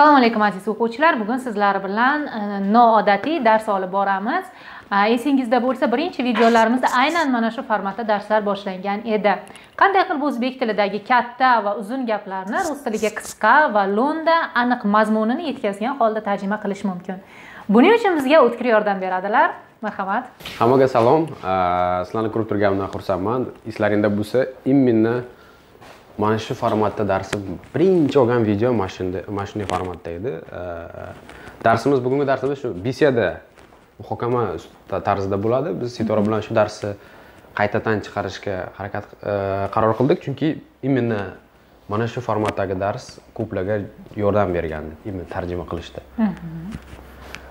assalomu alaykum aziz o'quvchilar. Bugun sizlar bilan e, noodatiy dars olib boramiz. E, esingizda bo'lsa birinchi videolarimizda aynan mana shu formatda darslar boshlangan edi. Qanday qilib o'zbek tilidagi katta va uzun gaplarni rus tiliga qisqa va lo'nda aniq mazmunini yetkazgan holda tarjima qilish mumkin? Buning uchun bizga o'tkir yordam beradilar. Marhamat hammaga salom sizlarni ko'rib turganimdan xursandman eslaringda bo'lsa именно mana shu formatda darsi birinchi olgan video mana shunday mana shunday formatda edi darsimiz bugungi darsimiz shu beseda muhokama ta- tarzida bo'ladi biz sitora bilan shu darsni qaytadan chiqarishga harakat qaror qildik chunki именно mana shu formatdagi dars ko'plarga yordam именно tarjima qilishda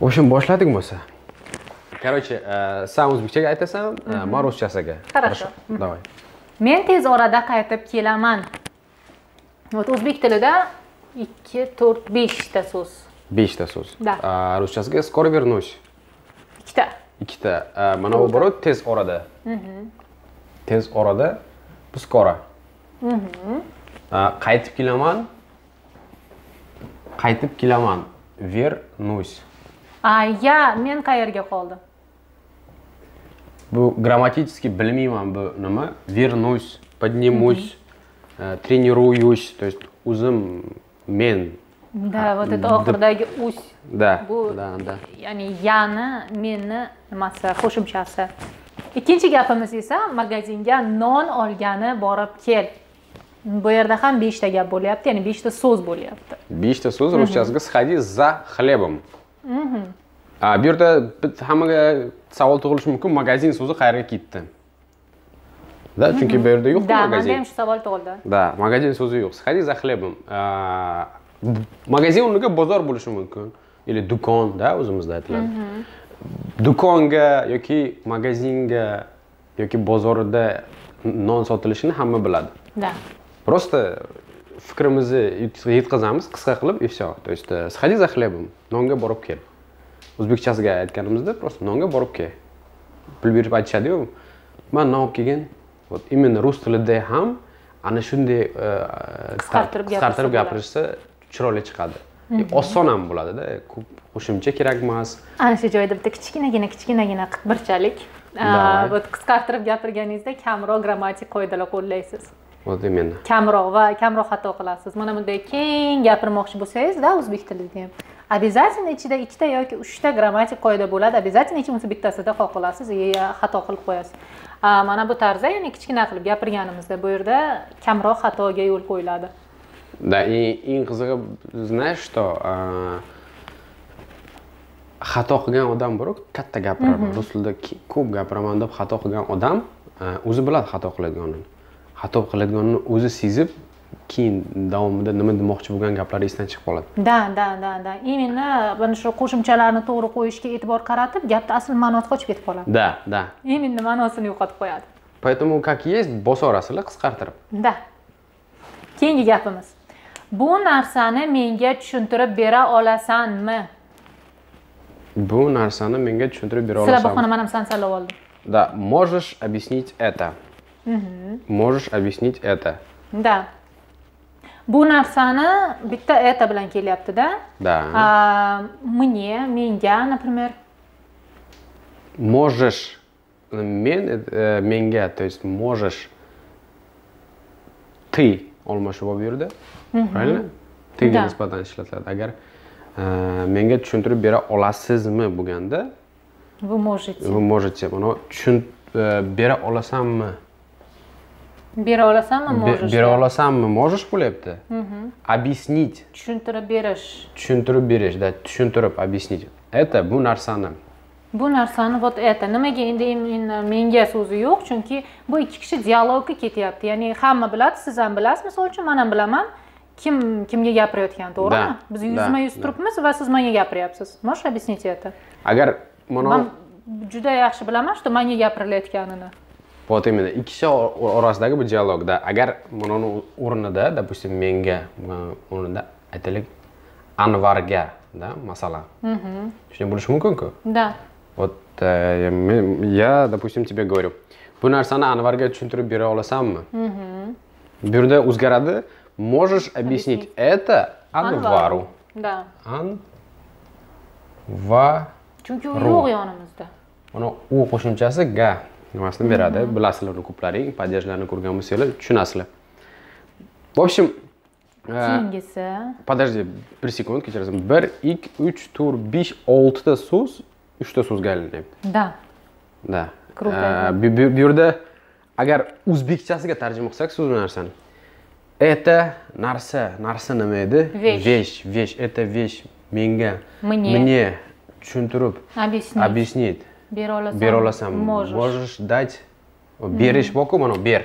в общем boshladik bo'lsa короче san o'zbekchaga aytasan e, man ruschasiga Хорошо. давай. Men tez orada qaytib kelaman вот o'zbek tilida ikki to'rt beshta so'z beshta so'z Да. А, ruschasiga скоро вернусь. Ikkita ikkita А, mana bu borot tez orada tez orada bu skoro А, qaytib kelaman qaytib kelaman вернусь. A ya men qayerga qoldim bu grammatически bilmayman bu nima вернусь поднимусь э, тренируюсь то есть o'zim men да вот это oxiridagi us да. Bu- да да ya'ni yani menni nimasi qo'shimchasi ikkinchi gapimiz esa magazinga non olgani borib kel bu yerda ham beshta gap bo'lyapti ya'ni beshta so'z bo'lyapti beshta so'z ruschasiga сходи за хлебом bu yerda hammaga savol tug'ilishi mumkin. Magazin so'zi qayerga ketdi? Да chunki bu yerda yo'q da manda ham shu savol tug'ildi. Да magazin so'zi yo'q. Сходи за хлебом magazin o'rniga bozor bo'lishi mumkin. Или do'kon да o'zimizda aytiladi. Do'konga yoki magazinga yoki bozorda non sotilishini hamma biladi. Da. Просто fikrimizni yet- yetkazamiz qisqa qilib и все то есть сходи за хлебом nonga borib kel o'zbekchasiga aytganimizda просто nonga borib kel. Pul berib aytishadiyu. Man non olib kelgin вот именно rus tilida ham ana shunday э, Qisqartirib qisqartirib gapirishsa chiroyli chiqadi. Oson ham bo'ladida ko'p qo'shimcha kerak emas ana shu joyda bitta kichkinagina kichkinagina qitmirchalik Давай. вот qisqartirib gapirganingizda kamroq grammatik qoidalar qo'llaysiz вот именно. Kamroq va kamroq xato qilasiz. Mana bunday keng gapirmoqchi bo'lsangizda o'zbek tilida ham обязательно ichida ikkita yoki uchta grammatik qoida bo'ladi обязательно bo'lmasa bittasida xato qilasiz xato qilib qo'yasiz mana bu tarzda ya'ni kichkina qilib gapirganimizda bu yerda kamroq xatoga yo'l qo'yiladi Да, и eng qizig'i знаешь что xato qilgan odam bor katta gapiraman rus tilida ko'p gapiraman deb xato qilgan odam o'zi biladi xato qiladiganini xato qiladiganini o'zi sezib keyin davomida nima demoqchi bo'lgan gaplari esdan chiqib qoladi. Da da da da. Именно mana shu qo'shimchalarni to'g'ri qo'yishga e'tibor qaratib gapni asl ma'nosi qochib ketib qoladi. Да да именно ma'nosini yo'qotib qo'yadi. Поэтому как есть bosorasizlar qisqartirib. Da keyingi gapimiz. Bu narsani menga tushuntirib bera olasanmi? Bu narsani menga tushuntirib bera sizlar olasanmi? xona man ham sansalab oldim да можешь объяснить это. Можешь объяснить это. Da bu narsani bitta это bilan kelyaptida да? Мне menga например. Можешь men э, menga то есть можешь ты olmashuv bu yerda правильно? Да. nisbatan ishlatiladi agar э, menga tushuntirib bera olasizmi bo'lganda вы можете. вы можете mana tushun э, bera olasanmi bera olasanmi можешь bera olasanmi можешь bo'lyapti объяснить. Tushuntirib berish tushuntirib berish да tushuntirib объяснить. Это bu narsani bu narsani вот это. Nimaga endi endi menga so'zi yo'q chunki bu ikki kishi dialogga ketyapti ya'ni hamma biladi siz ham bilasiz misol uchun man ham bilaman kim kimga gapirayotganini to'g'rimi biz yuzma yuz turibmiz va siz menga gapiryapsiz можешь объяснить это? Agar mana man juda yaxshi bilaman что menga gapirilayotganini вот именно ikki kishi or- orasidagi bu dialogda agar mana uni o'rnida допустим menga ma- o'rnida aytaylik anvarga да masalan shunday bo'lishi mumkinku да вот Да, men- я допустим тебе говорю bu narsani anvarga tushuntirib bera olasanmi bu yerda o'zgaradi можешь объяснить это anvaru да anva chunki u Ru. yo'q yonimizda mana u qo'shimchasi ga nimasini beradi bilasizlar uni ko'plaring падежlarni ko'rgan bo'lsanglar tushunasizlar в общем keyingisi подожди bir sekund kechirasiz bir ikki uch to'rt besh oltita so'z uchta so'zga aylanyapti да да bu yerda agar o'zbekchasiga tarjima qilsak so'z narsani это narsa narsa nima edi Вещь. вещь вещь это вещь menga Мне. мне tushuntirib объяснить объяснить bera olasan bera olasan можешь. можешь dать berish borku mana ber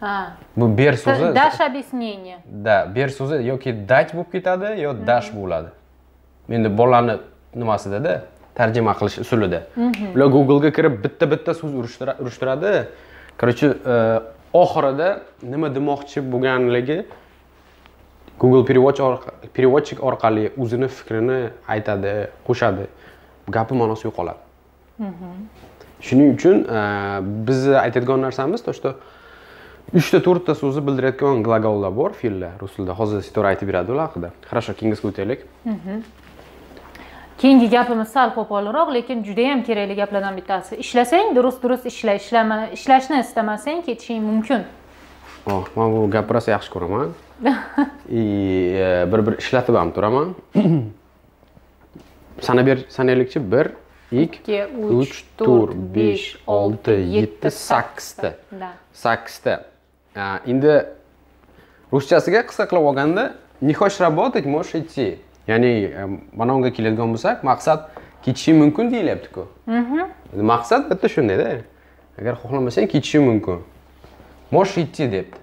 ha bu ber so'zi дашь объяснение? Да ber so'zi yoki dach bo'lib ketadi yo dash bo'ladi endi bolalarni nimasidada tarjima qilish usulida ular googlega kirib bitta bitta so'z urishtira- urishtiradi короче oxirida nima demoqchi bo'lganligi google переводчик orqali o'zini fikrini aytadi qo'shadi gapi ma'nosi yo'qoladi shuning uchun e, bizni aytadigan narsamiz то что uchta to'rtta so'zni bildirayotgan glagollar bor fe'llar rus tilida hozir sitora aytib beradi ular haqida. Хорошо keyingisiga o'taylik keyingi gapimiz sal qo'polroq lekin juda yam kerakli gaplardan bittasi. Ishlasang durust durust ishla ishlama ishlashni istamasang ketishing mumkin. Oh, man bu gapni rosa yaxshi ko'raman. И e, bir bir ishlatib ham turaman. Sanab ber sanaylikchi bir ikki ikki uch to'rt besh olti yetti sakkizta да. Sakkizta А, endi ruschasiga qisqa qilib olganda не хочешь работать можешь идти. Ya'ni mana unga keladigan bo'lsak maqsad ketishing mumkin deyilyaptiku maqsad bitta shundayda agar xohlamasang ketishing mumkin можешь идти debdi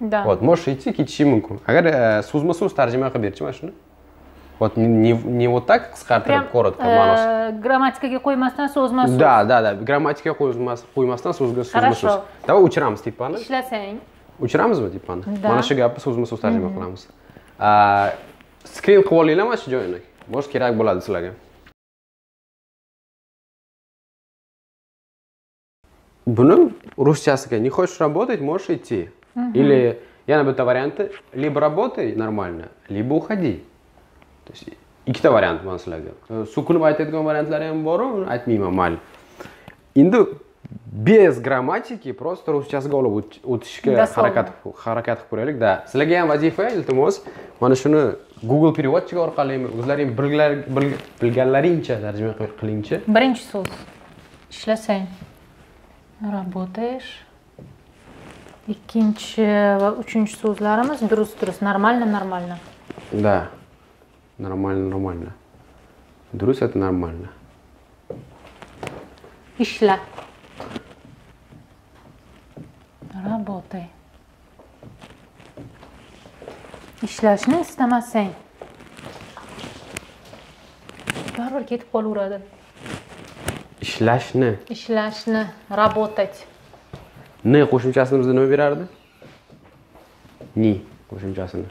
да. Вот можешь идти ketishing mumkin agar so'zma so'z tarjima qilib berchi mana shuni вот не, не, не вот так qisqartirib коротко ma'nosi э, grammatikaga qo'ymasdan so'zma so'z да да да qo'ymas qo'ymasdan so'zga so'zma Хорошо. so'z давай o'chiramiz tipani ishlasang o'chiramizmi tipani Да. mana shu gapni so'zma so'z tarjima qilamiz А, skrin qilib olinglar mana shu joyini может kerak bo'ladi sizlarga buni ruschasiga не хочешь работать можешь идти или yana bitta varianti либо работай нормально либо уходи то есть ikkita variant mana sizlarga. So'kinib aytadigan variantlari ham boru uni aytmayman mayli endi без grammatики просто ruschasiga olib o't- o'tishga harakat harakat qilib ko'raylik да sizlarga ham vazifa iltimos. Mana shuni google переводчик orqali o'zlaring bilganlaringcha tarjima qil- qilingchi. Birinchi so'z. Ishlasang работаешь. Ikkinchi va uchinchi so'zlarimiz durust durust нормально нормально да нормально нормально. Durust это нормально. Ishla работай. Ishlashni istamasang baribir ketib qolaveradi ishlashni ishlashni работать. N qo'shimchasini bizda nima berardi ni qo'shimchasini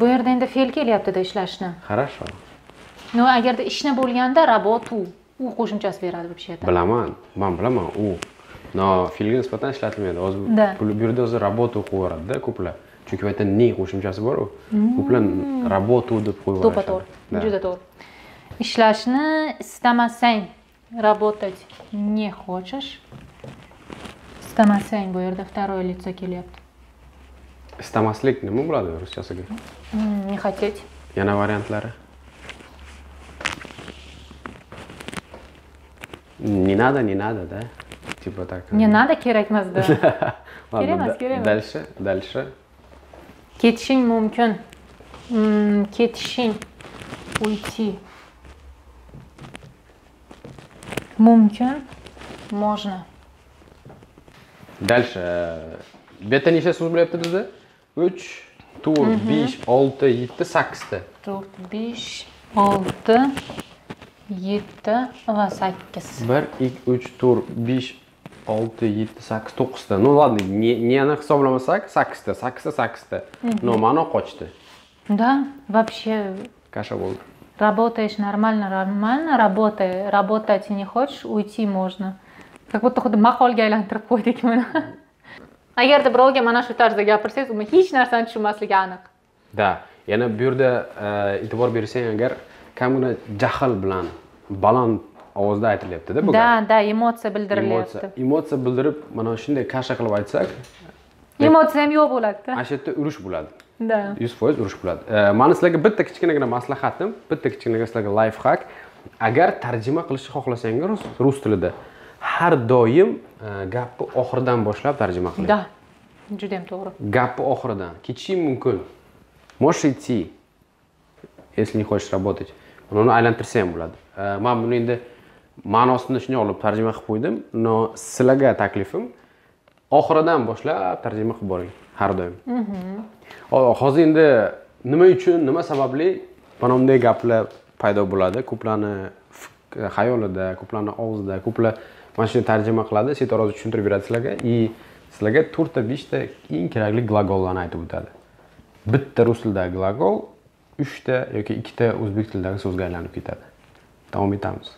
bu yerda endi fe'l kelyaptida ishlashni. Хорошо. No agarda ishni bo'lganda работу u qo'shimchasi beradi вообще-то bilaman man bilaman u. No fe'lga nisbatan ishlatilmaydi. Hozir bu bu yerda o'zi работу qo'yib yuboradida ko'plar. Chunki bu yerda ni qo'shimchasi boru ko'plar работу deb qo'yib to'ppa to'g'ri juda to'g'ri. Ishlashni istamasang работать не хочешь istamasang bu yerda второе лицо kelyapti istamaslik nima bo'ladi ruschasiga не хотеть yana variantlari не надо не надо да типа так не надо kerak emasda Ладно, kerak emas, да- kerak emas. дальше дальше ketishing mumkin М, ketishing уйти mumkin можно bu yerda necha so'z bo'lyapti bizda uch to'rt besh olti yetti sakkizta to'rt besh olti yetti va sakkiz. Bir ikki uch to'rt besh olti yetti sakkiz to'qqizta. Ну ладно ne- neni hisoblamasak sakkizta sakkizta sakkizta no ma'no qochdi. Да вообще kasha bo'ldi Работаешь нормально, нормально, работай. Работать не хочешь, уйти можно. Как будто xuddi maqolga aylantirib qo'ydik buni. Agarda birovga mana shu tarzda gapirsangiz, u hech narsani tushunmasligi aniq. да yana bu yerda e, e'tibor bersang agar kamgina jahl bilan baland ovozda aytilyaptida bu Da, gap da, emotsiya bildirilyapti. emotsiya bildirib mana shunday kasha qilib aytsak Emotsiya ham yo'q bo'ladi-da. ana shu yerda urush bo'ladi Da. yuz foiz urush bo'ladi E, mani sizlarga bitta kichkinagina maslahatim bitta kichkinagina sizlarga layf hak agar tarjima qilishni xohlasangiz rus tilida har doim e, gapni oxiridan boshlab tarjima qiling. Da. Juda ham to'g'ri. gapni oxiridan. Ketishing mumkin. Можешь идти если не хочешь работать. Uni aylantirsa ham bo'ladi. E, man buni endi ma'nosini shunday olib tarjima qilib qo'ydim. Но sizlarga taklifim oxiridan boshlab tarjima qilib boring har doim. Ho- hozir endi nima uchun nima sababli mana bunday gaplar paydo bo'ladi? Ko'plarni xayolida ko'plarni og'zida ko'plar mana shuni tarjima qiladi setor hozir tushuntirib beradi sizlarga. И sizlarga to'rtta beshta eng kerakli glagollarni aytib o'tadi. Bitta rus tilidagi glagol uchta yoki ikkita o'zbek tilidagi so'zga aylanib ketadi. Davom etamiz.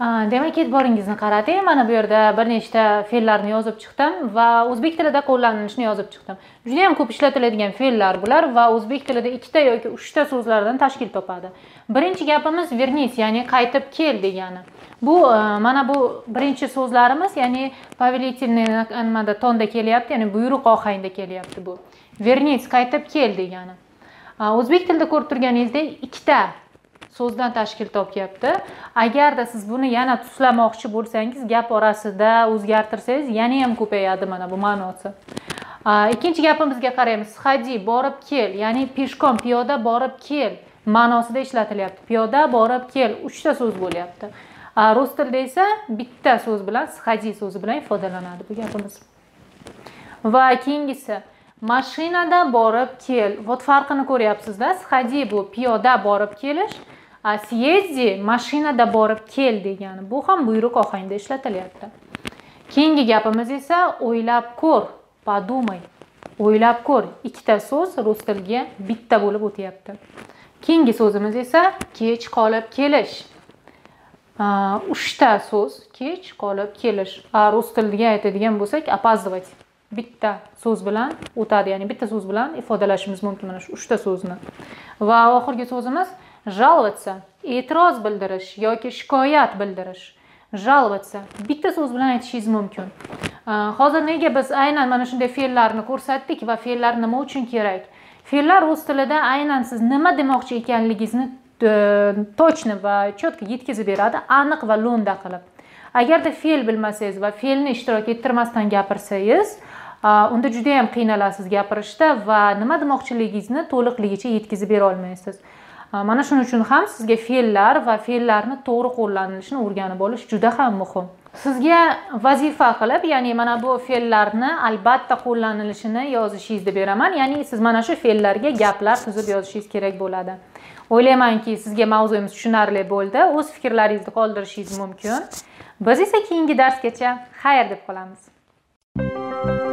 Demak, e'tiboringizni qarating. Mana bu yerda bir nechta fe'llarni yozib chiqdim va o'zbek tilida qo'llanilishini yozib chiqdim. Juda ham ko'p ishlatiladigan fe'llar bular va o'zbek tilida ikkita yoki uchta so'zlardan tashkil topadi. Birinchi gapimiz vernis, ya'ni qaytib kel degani. Bu e, mana bu birinchi so'zlarimiz, ya'ni повелительный nimada tonda kelyapti, ya'ni buyruq ohangda kelyapti bu. Vernis qaytib kel degani. O'zbek tilida ko'rib turganingizdek ikkita so'zdan tashkil topyapti. Agarda siz buni yana tuslamoqchi bo'lsangiz gap orasida o'zgartirsangiz yana ham ko'payadi mana bu ma'nosi. Ikkinchi gapimizga qaraymiz. Sходи borib kel ya'ni peshkom piyoda borib kel ma'nosida ishlatilyapti. Piyoda borib kel uchta so'z bo'lyapti. Rus tilida esa bitta so'z bilan sходи so'zi bilan ifodalanadi bu gapimiz. Va keyingisi mashinada borib kel. Вот farqini ko'ryapsizda. Sходи bu piyoda borib kelish съезди mashinada borib kel degani bu ham buyruq ohangida ishlatilyapti keyingi gapimiz esa o'ylab ko'r подумай o'ylab ko'r ikkita so'z rus tiliga bitta bo'lib o'tyapti keyingi so'zimiz esa kech qolib kelish А, uchta so'z kech qolib kelish рус rus tiliga aytadigan bo'lsak опаздывать bitta so'z bilan o'tadi ya'ni bitta so'z bilan ifodalashimiz mumkin mana shu uchta so'zni va oxirgi so'zimiz жаловаться e'tiroz bildirish yoki shikoyat bildirish жаловаться. Bitta so'z bilan aytishingiz mumkin hozir nega biz aynan mana shunday fe'llarni ko'rsatdik va fe'llar nima uchun kerak fe'llar rus tilida aynan siz nima demoqchi ekanligingizni точно va четко yetkazib beradi aniq va lo'nda qilib agarda fe'l bilmasangiz va fe'lni ishtirok ettirmasdan gapirsangiz unda juda yam qiynalasiz gapirishda va nima demoqchiligingizni to'liqligicha yetkazib bera olmaysiz mana shuning uchun ham sizga fe'llar va fe'llarni to'g'ri qo'llanilishini o'rganib olish juda ham muhim. Sizga vazifa qilib ya'ni mana bu fe'llarni albatta qo'llanilishini yozishingizni beraman. Ya'ni siz mana shu fe'llarga gaplar tuzib yozishingiz kerak bo'ladi. O'ylaymanki sizga mavzuyimiz tushunarli bo'ldi. O'z fikrlaringizni qoldirishingiz mumkin. Biz esa keyingi darsgacha xayr deb qolamiz.